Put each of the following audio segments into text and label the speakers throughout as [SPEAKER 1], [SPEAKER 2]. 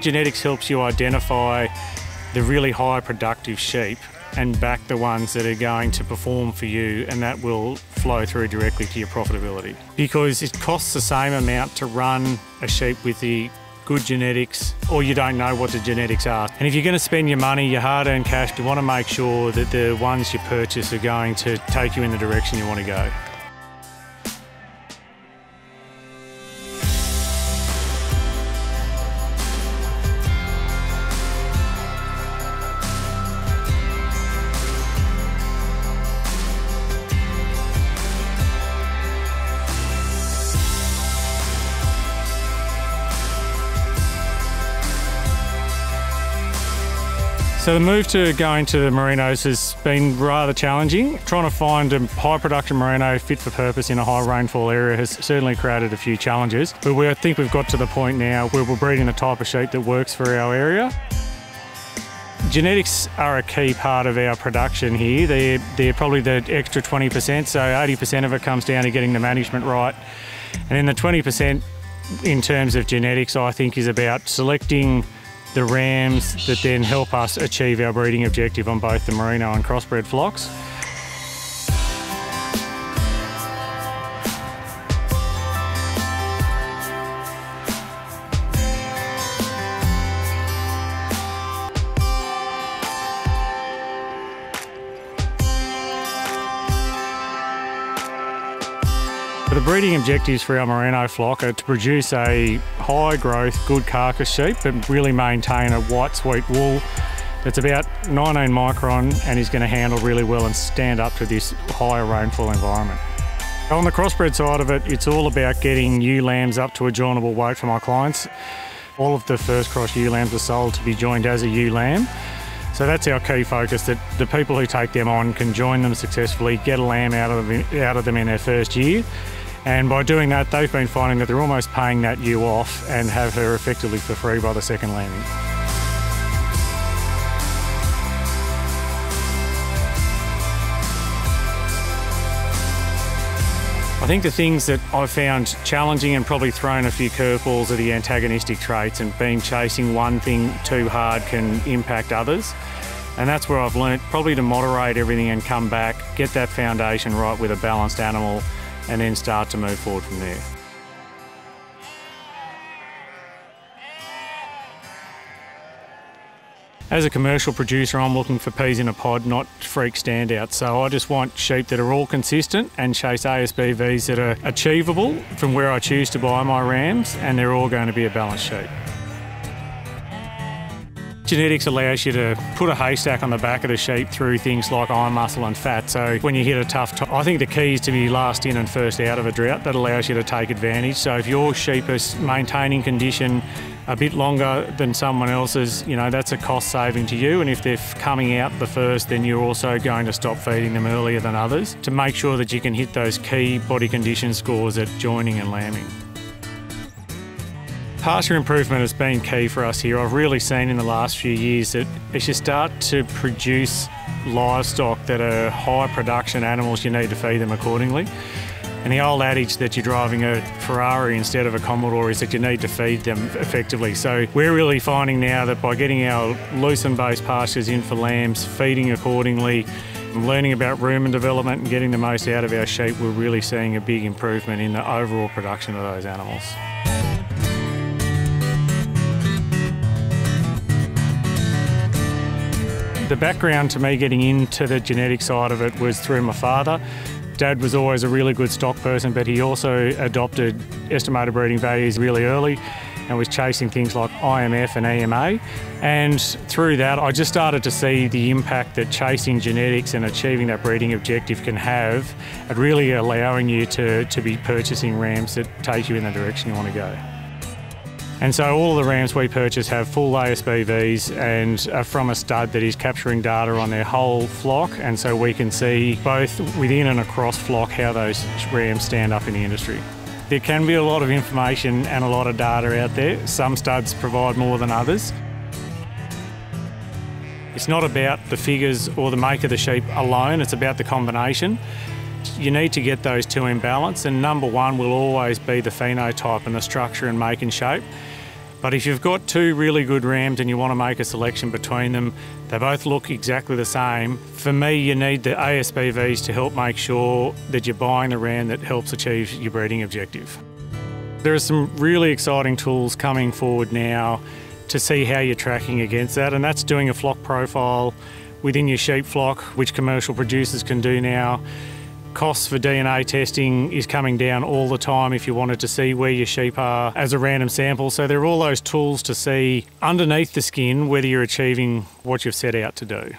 [SPEAKER 1] Genetics helps you identify the really high productive sheep and back the ones that are going to perform for you, and that will flow through directly to your profitability. Because it costs the same amount to run a sheep with the good genetics or you don't know what the genetics are. And if you're going to spend your money, your hard earned cash, you want to make sure that the ones you purchase are going to take you in the direction you want to go. So the move to going to the merinos has been rather challenging. Trying to find a high production merino fit for purpose in a high rainfall area has certainly created a few challenges. But we, I think we've got to the point now where we're breeding the type of sheep that works for our area. Genetics are a key part of our production here. They're, they're probably the extra 20%, so 80% of it comes down to getting the management right. And then the 20% in terms of genetics, I think, is about selecting the rams that then help us achieve our breeding objective on both the merino and crossbred flocks. The breeding objectives for our merino flock are to produce a high growth, good carcass sheep, but really maintain a white sweet wool that's about 19 micron and is going to handle really well and stand up to this higher rainfall environment. On the crossbred side of it, it's all about getting ewe lambs up to a joinable weight for my clients. All of the first cross ewe lambs are sold to be joined as a ewe lamb. So that's our key focus, that the people who take them on can join them successfully, get a lamb out of them, out of them in their first year, and by doing that, they've been finding that they're almost paying that ewe off and have her effectively for free by the second lambing. I think the things that I've found challenging and probably thrown a few curveballs are the antagonistic traits and being chasing one thing too hard can impact others. And that's where I've learnt probably to moderate everything and come back, get that foundation right with a balanced animal and then start to move forward from there. As a commercial producer, I'm looking for peas in a pod, not freak standouts. So I just want sheep that are all consistent and chase ASBVs that are achievable from where I choose to buy my rams, and they're all going to be a balanced sheep. Genetics allows you to put a haystack on the back of the sheep through things like eye muscle and fat. So when you hit a tough time, I think the key is to be last in and first out of a drought. That allows you to take advantage. So if your sheep is maintaining condition a bit longer than someone else's, you know, that's a cost saving to you. And if they're coming out the first, then you're also going to stop feeding them earlier than others to make sure that you can hit those key body condition scores at joining and lambing. Pasture improvement has been key for us here. I've really seen in the last few years that as you start to produce livestock that are high production animals, you need to feed them accordingly. And the old adage that you're driving a Ferrari instead of a Commodore is that you need to feed them effectively. So we're really finding now that by getting our lucerne based pastures in for lambs, feeding accordingly, learning about rumen development and getting the most out of our sheep, we're really seeing a big improvement in the overall production of those animals. The background to me getting into the genetic side of it was through my father. Dad was always a really good stock person, but he also adopted estimated breeding values really early and was chasing things like IMF and EMA. And through that, I just started to see the impact that chasing genetics and achieving that breeding objective can have at really allowing you to, to be purchasing rams that take you in the direction you want to go. And so all of the rams we purchase have full ASBVs and are from a stud that is capturing data on their whole flock. And so we can see both within and across flock how those rams stand up in the industry. There can be a lot of information and a lot of data out there. Some studs provide more than others. It's not about the figures or the make of the sheep alone, it's about the combination. You need to get those two in balance, and number one will always be the phenotype and the structure and make and shape. But if you've got two really good rams and you want to make a selection between them, they both look exactly the same. For me, you need the ASBVs to help make sure that you're buying the ram that helps achieve your breeding objective. There are some really exciting tools coming forward now to see how you're tracking against that, and that's doing a flock profile within your sheep flock, which commercial producers can do now. Costs for DNA testing is coming down all the time if you wanted to see where your sheep are as a random sample. So there are all those tools to see underneath the skin whether you're achieving what you've set out to do.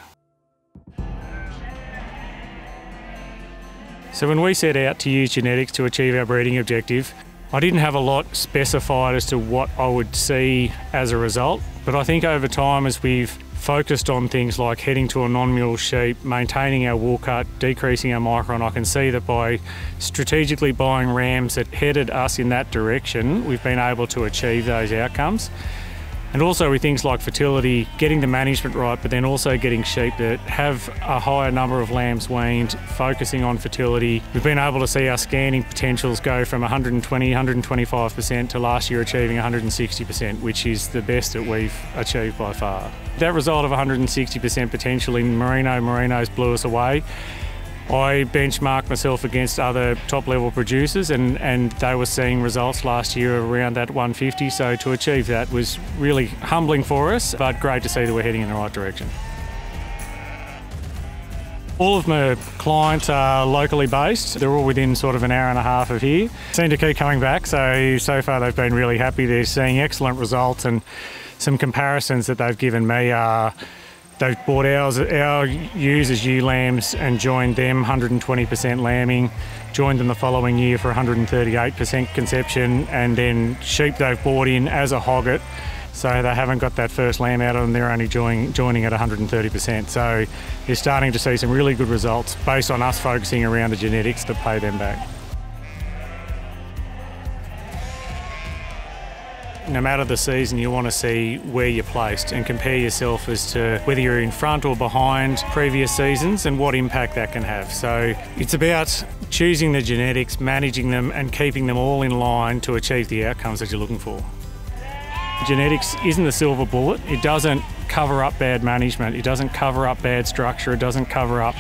[SPEAKER 1] So when we set out to use genetics to achieve our breeding objective, I didn't have a lot specified as to what I would see as a result, but I think over time as we've focused on things like heading to a non-mule sheep, maintaining our wool cut, decreasing our micron. I can see that by strategically buying rams that headed us in that direction, we've been able to achieve those outcomes. And also with things like fertility, getting the management right, but then also getting sheep that have a higher number of lambs weaned, focusing on fertility. We've been able to see our scanning potentials go from 120, 125% to last year achieving 160%, which is the best that we've achieved by far. That result of 160% potential in Merino Merinos blew us away. I benchmarked myself against other top level producers and, and they were seeing results last year around that 150 so to achieve that was really humbling for us but great to see that we're heading in the right direction. All of my clients are locally based. They're all within sort of an hour and a half of here. Seem to keep coming back, so so far they've been really happy. They're seeing excellent results and some comparisons that they've given me are They've bought ours, our as ewe lambs and joined them 120% lambing, joined them the following year for 138% conception, and then sheep they've bought in as a hogget. So they haven't got that first lamb out of them, they're only joining, joining at 130%. So you're starting to see some really good results based on us focusing around the genetics to pay them back. No matter the season, you want to see where you're placed and compare yourself as to whether you're in front or behind previous seasons and what impact that can have. So it's about choosing the genetics, managing them, and keeping them all in line to achieve the outcomes that you're looking for. Genetics isn't the silver bullet. It doesn't cover up bad management. It doesn't cover up bad structure. It doesn't cover up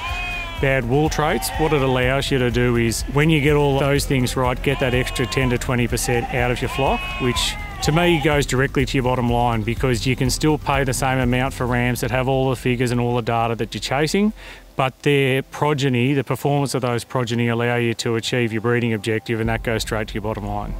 [SPEAKER 1] bad wool traits. What it allows you to do is when you get all those things right, get that extra 10 to 20% out of your flock, which to me it goes directly to your bottom line because you can still pay the same amount for rams that have all the figures and all the data that you're chasing, but their progeny, the performance of those progeny allow you to achieve your breeding objective and that goes straight to your bottom line.